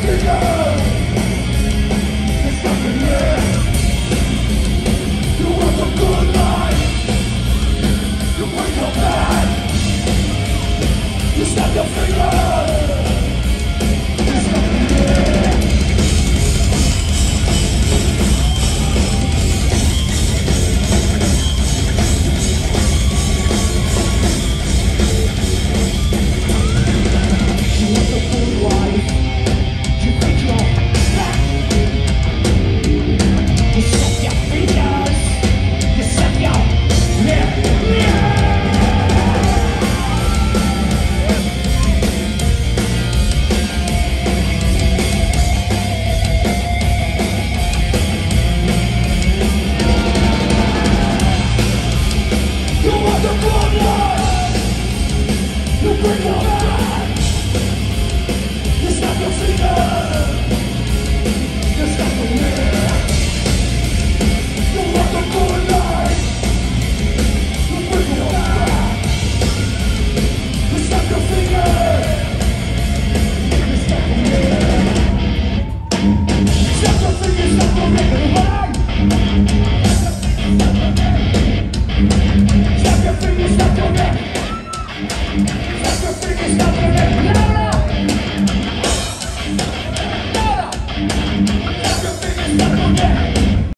Fingers You. bring your